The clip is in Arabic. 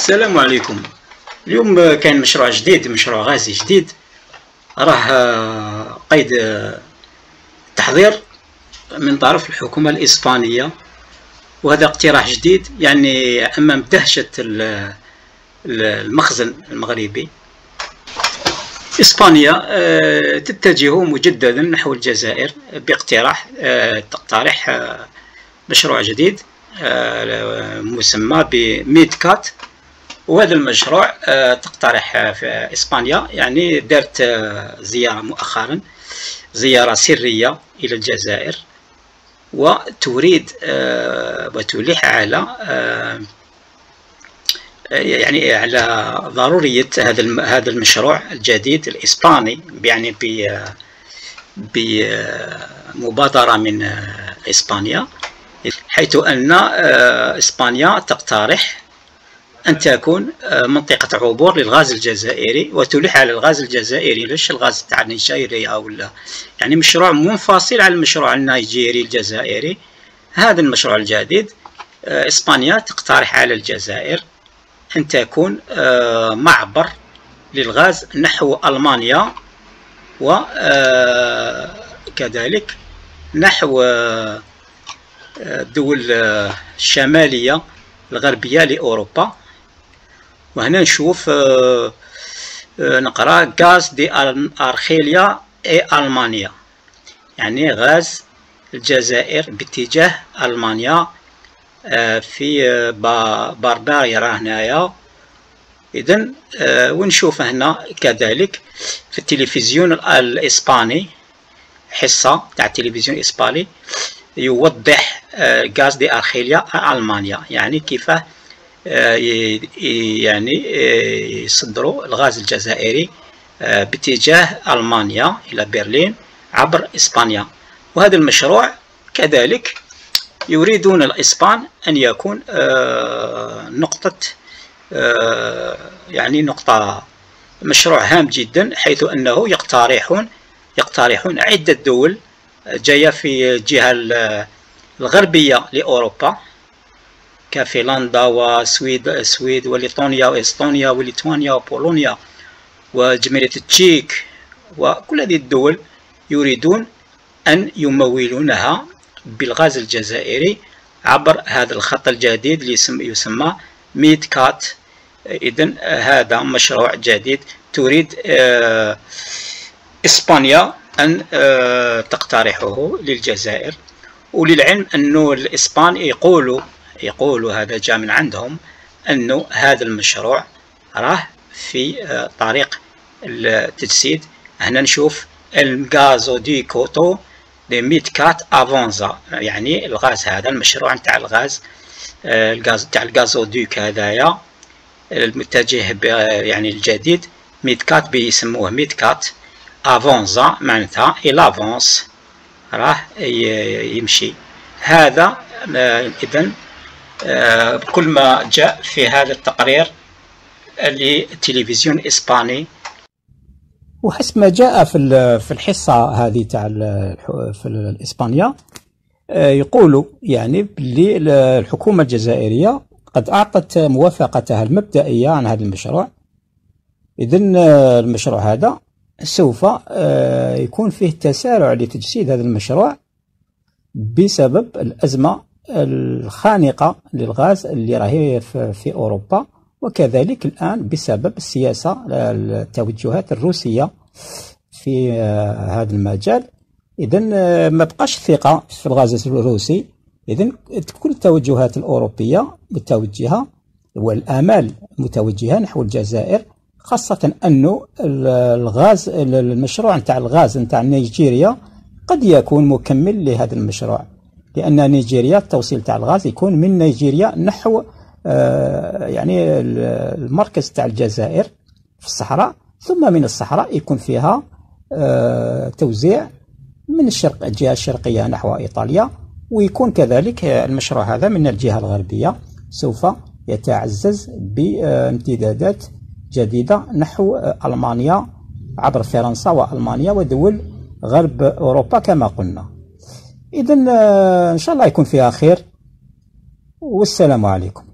السلام عليكم. اليوم كاين مشروع جديد مشروع غازي جديد. راه قيد التحضير من طرف الحكومة الإسبانية. وهذا اقتراح جديد يعني أمام دهشة المخزن المغربي. إسبانيا آه، تتجه مجددا نحو الجزائر باقتراح آه، تقترح آه، مشروع جديد مسمى بميدكات وهذا المشروع تقترح في إسبانيا. يعني دارت زيارة مؤخرا زيارة سرية إلى الجزائر وتريد وتلح على يعني على ضرورية هذا هذا المشروع الجديد الإسباني يعني بمبادرة من إسبانيا حيث أن إسبانيا تقترح أن تكون منطقة عبور للغاز الجزائري وتلح على الغاز الجزائري. ليش الغاز تاع نيجيريا ولا يعني مشروع منفصل عن المشروع النيجيري الجزائري. هذا المشروع الجديد إسبانيا تقترح على الجزائر أن تكون آه، معبر للغاز نحو ألمانيا وكذلك آه، نحو آه، الدول الشمالية الغربية لأوروبا. وهنا نشوف نقرأ غاز دي أرخيليا إي ألمانيا. يعني غاز الجزائر باتجاه ألمانيا آه، في آه، بارباريا هنايا. اذا آه، ونشوف هنا كذلك في التلفزيون الإسباني حصة تاع التلفزيون الإسباني يوضح غاز دي أرخيليا ألمانيا. يعني كيف يعني يصدروا الغاز الجزائري باتجاه ألمانيا إلى برلين عبر إسبانيا. وهذا المشروع كذلك يريدون الإسبان أن يكون آه، نقطة آه، يعني نقطة مشروع هام جدا حيث أنه يقترحون يقترحون عدة دول جاية في الجهة الغربية لأوروبا. كفنلندا وسويد السويد وليطونيا واستونيا وليتوانيا وبولونيا وجمهورية التشيك وكل هذه الدول يريدون أن يمولونها بالغاز الجزائري عبر هذا الخط الجديد اللي يسمى ميد كات. إذن هذا مشروع جديد تريد آه، إسبانيا أن آه، تقترحه للجزائر. وللعلم أنه الإسبان يقولوا يقولوا هذا جاء من عندهم أنه هذا المشروع راه في آه، طريق التجسيد. هنا نشوف ال gasoducto MidCat avanza. يعني الغاز هذا المشروع نتاع الغاز آه، الغاز تاع ال gazoduc هذايا المتجه يعني الجديد. MidCat بيسموه MidCat avanza معناتها ال avance راه يمشي. هذا آه، اذا آه، كل ما جاء في هذا التقرير للتلفزيون الاسباني وحسب ما جاء في في الحصة هذه تاع في الاسبانيا آه، يقولوا يعني باللي الحكومة الجزائرية قد أعطت موافقتها المبدئية عن هذا المشروع. اذا آه، المشروع هذا سوف آه، يكون فيه تسارع لتجسيد هذا المشروع بسبب الأزمة الخانقة للغاز اللي راهي في أوروبا وكذلك الآن بسبب السياسة التوجهات الروسية في آه، هذا المجال. إذا آه، ما بقاش ثقة في الغاز الروسي. إذا كل التوجهات الأوروبية متوجهة والآمال متوجهة نحو الجزائر خاصة أنه الغاز المشروع نتاع الغاز نتاع نيجيريا قد يكون مكمل لهذا المشروع. لأن نيجيريا التوصيل تاع الغاز يكون من نيجيريا نحو آه، يعني المركز تاع الجزائر في الصحراء. ثم من الصحراء يكون فيها آه، توزيع من الشرق الجهة الشرقية نحو إيطاليا. ويكون كذلك المشروع هذا من الجهة الغربية. سوف يتعزز بامتدادات جديدة نحو ألمانيا عبر فرنسا وألمانيا ودول غرب أوروبا كما قلنا. إذا آه، إن شاء الله يكون فيها خير. والسلام عليكم.